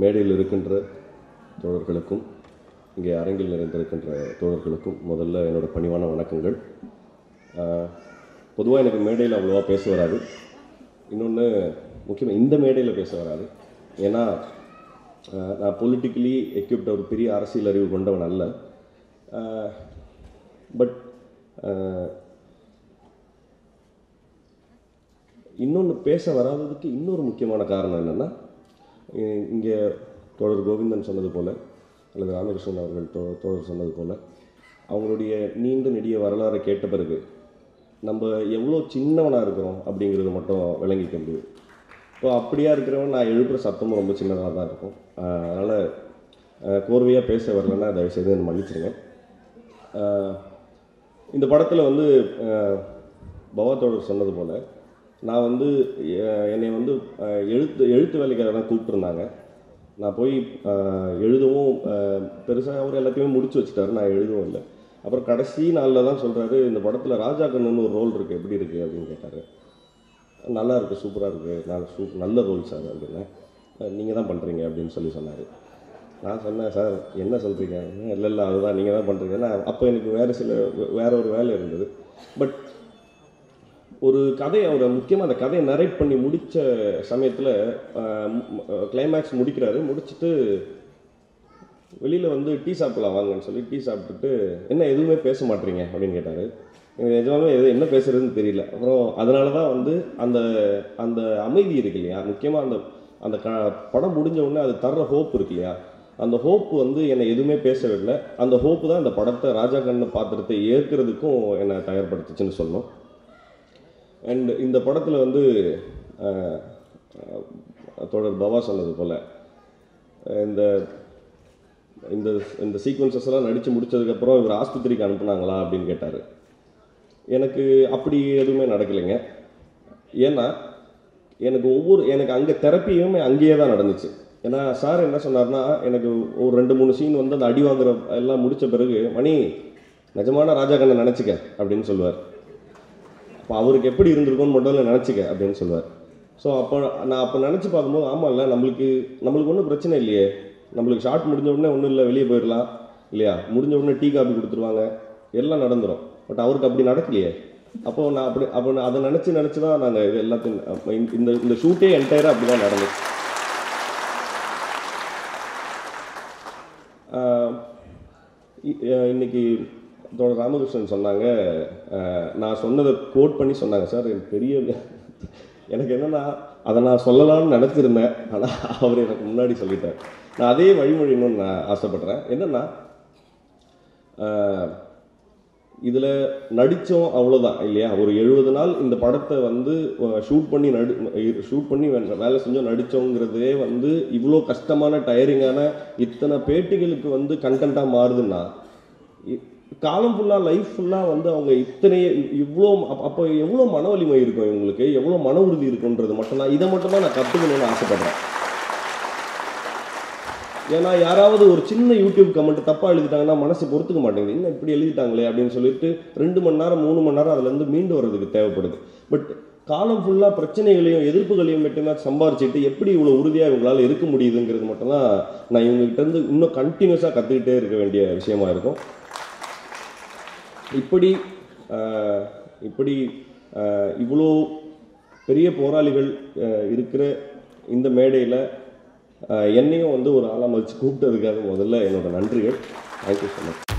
மேடையில் இருக்கின்ற தோழர்களுக்கும் இங்கே அரங்கில் நிறைந்திருக்கின்ற தோழர்களுக்கும் முதல்ல என்னோட பணிவான வணக்கங்கள். பொதுவாக எனக்கு மேடையில் அவ்வளோவா பேச வராது. இன்னொன்று முக்கியமாக இந்த மேடையில் பேச வராது. ஏன்னா நான் பொலிட்டிக்கலி எக்யூப்ட் ஒரு பெரிய அரசியல் அறிவு கொண்டவன் அல்ல. பட் இன்னொன்று பேச வராததுக்கு இன்னொரு முக்கியமான காரணம் என்னென்னா இங்கே தோழர் கோவிந்தன் சொன்னது போல் அல்லது ராமகிருஷ்ணன் அவர்கள் தோ தோழர் சொன்னது போல் அவங்களுடைய நீண்ட நெடிய வரலாறை கேட்ட பிறகு நம்ம எவ்வளோ சின்னவனாக இருக்கிறோம் அப்படிங்கிறது மட்டும் விளங்கிக்க முடியுது. இப்போ அப்படியா இருக்கிறவன் நான் எழுப்புற சத்தமும் ரொம்ப சின்னதாக தான் இருக்கும். அதனால் கோர்வையாக பேச வரலன்னா தயவுசெய்து செய்து மன்னிச்சிருங்க. இந்த படத்தில் வந்து ஆஹ் பவா தோழர் சொன்னது போல் நான் வந்து என்னை வந்து எழுத்து எழுத்து வேலைக்காக கூப்பிட்ருந்தாங்க நான் போய் எழுதவும் பெருசாக அவர் எல்லாத்தையுமே முடிச்சு வச்சுட்டாரு. நான் எழுதவும் இல்லை. அப்புறம் கடைசி நாளில் தான் சொல்கிறாரு இந்த படத்தில் ராஜா கண்ணன் ஒரு ரோல் இருக்குது எப்படி இருக்குது அப்படின்னு கேட்டார். நல்லா இருக்குது சூப்பராக இருக்குது நான் சூப் நல்ல ரோல் சார் அப்படின்னேன் நீங்கள் தான் பண்ணுறீங்க அப்படின்னு சொல்லி சொன்னார். நான் சொன்னேன் சார் என்ன சொல்கிறீங்க இல்லை இல்லை அதுதான் நீங்கள் தான் பண்ணுறீங்க நான் அப்போ எனக்கு வேறு சில வேற ஒரு வேலை இருந்தது. பட் ஒரு கதையை அவர் முக்கியமாக அந்த கதையை நரேட் பண்ணி முடித்த சமயத்தில் கிளைமேக்ஸ் முடிக்கிறாரு. முடிச்சுட்டு வெளியில் வந்து டீ சாப்பிடலாம் வாங்கன்னு சொல்லி டீ சாப்பிட்டுட்டு என்ன எதுவுமே பேச மாட்டீங்க? அப்படின்னு கேட்டார். எனக்கு நிஜமாவே எது என்ன பேசுகிறதுன்னு தெரியல. அப்புறம் அதனால தான் வந்து அந்த அந்த அமைதி இருக்கு இல்லையா? முக்கியமாக அந்த அந்த க படம் முடிஞ்ச உடனே அது தர்ற ஹோப் இருக்கு இல்லையா? அந்த ஹோப் வந்து என்னை எதுவுமே பேசவில்லை. அந்த ஹோப்பு தான் அந்த படத்தை ராஜா கண்ண பாத்திரத்தை ஏற்கிறதுக்கும் என்னை தயார்படுத்துச்சுன்னு சொல்லணும். அண்ட் இந்த படத்தில் வந்து தொடர் பவா சொன்னது போல் இந்த இந்த இந்த சீக்வன்சஸ் எல்லாம் நடித்து முடிச்சதுக்கப்புறம் இவர் ஆஸ்பத்திரிக்கு அனுப்புனாங்களா அப்படின்னு கேட்டார். எனக்கு அப்படி எதுவுமே நடக்கலைங்க. ஏன்னா எனக்கு ஒவ்வொரு எனக்கு அங்கே தெரப்பியுமே அங்கேயே தான் நடந்துச்சு. ஏன்னா சார் என்ன சொன்னார்னா எனக்கு ஒரு ரெண்டு மூணு சீன் வந்து அந்த அடி வாங்குற எல்லாம் முடித்த பிறகு மணி நிஜமான ராஜாக்கண்ணை நினச்சிக்க அப்படின்னு சொல்லுவார். அப்போ அவருக்கு எப்படி இருந்திருக்கும்னு இல்லை நினச்சிக்க அப்படின்னு சொல்லுவார். ஸோ அப்போ நான் அப்போ நினச்சி பார்க்கும்போது ஆமாம் இல்லை நம்மளுக்கு நம்மளுக்கு ஒன்றும் பிரச்சனை இல்லையே. நம்மளுக்கு ஷார்ட் முடிஞ்ச உடனே ஒன்றும் இல்லை வெளியே போயிடலாம் இல்லையா? முடிஞ்ச உடனே டீ காபி கொடுத்துருவாங்க எல்லாம் நடந்துரும். பட் அவருக்கு அப்படி நடக்கலையே. அப்போ நான் அப்படி அப்போ நான் அதை நினச்சி நினச்சி தான் நாங்கள் இது எல்லாத்தையும் இந்த- இந்த ஷூட்டே என்டையராக அப்படி தான் நடந்துச்சு இன்னைக்கு இதோட ராமகிருஷ்ணன் சொன்னாங்க நான் சொன்னதை கோட் பண்ணி சொன்னாங்க. சார் எனக்கு பெரிய எனக்கு என்னன்னா அதை நான் சொல்லலாம்னு நினச்சிருந்தேன். ஆனால் அவர் எனக்கு முன்னாடி சொல்லிட்டார். நான் அதே வழிமொழி நான் ஆசைப்படுறேன். என்னன்னா இதில் நடித்தோம் அவ்வளோதான் இல்லையா? ஒரு எழுபது நாள் இந்த படத்தை வந்து ஷூட் பண்ணி நடி ஷூட் பண்ணி வேலை செஞ்சோம் நடித்தோங்கிறதே வந்து இவ்வளோ கஷ்டமான டயரிங்கான இத்தனை பேட்டிகளுக்கு வந்து கண்டென்ட்டாக மாறுதுன்னா காலம் ஃபுல்லாக லைஃப் ஃபுல்லாக வந்து அவங்க இத்தனை இவ்வளோ அப்போ எவ்வளோ மன வலிமை இருக்கும் இவங்களுக்கு? எவ்வளோ மன உறுதி இருக்குன்றது மட்டும்தான் இதை மட்டும் தான் நான் கற்றுக்கணும்னு ஆசைப்பட்றேன். ஏன்னா யாராவது ஒரு சின்ன யூடியூப் கமெண்ட் தப்பாக எழுதிட்டாங்கன்னா மனசு பொறுத்துக்க மாட்டேங்குது. இன்னும் இப்படி எழுதிட்டாங்களே அப்படின்னு சொல்லிட்டு ரெண்டு மணி நேரம் மூணு மணி நேரம் அதுலேருந்து மீண்டு வர்றதுக்கு தேவைப்படுது. பட் காலம் ஃபுல்லாக பிரச்சனைகளையும் எதிர்ப்புகளையும் மட்டும்தான் சம்பாரிச்சிட்டு எப்படி இவ்வளோ உறுதியாக இவங்களால் இருக்க முடியுதுங்கிறது மட்டும்தான் நான் இவங்ககிட்ட இருந்து இன்னும் கண்டினியூஸாக கற்றுக்கிட்டே இருக்க வேண்டிய விஷயமா இருக்கும். இப்படி இப்படி இவ்வளோ பெரிய போராளிகள் இருக்கிற இந்த மேடையில் என்னையும் வந்து ஒரு ஆளாக மதித்து கூப்பிட்டதுக்காக முதல்ல என்னோட நன்றிகள். Thank you so much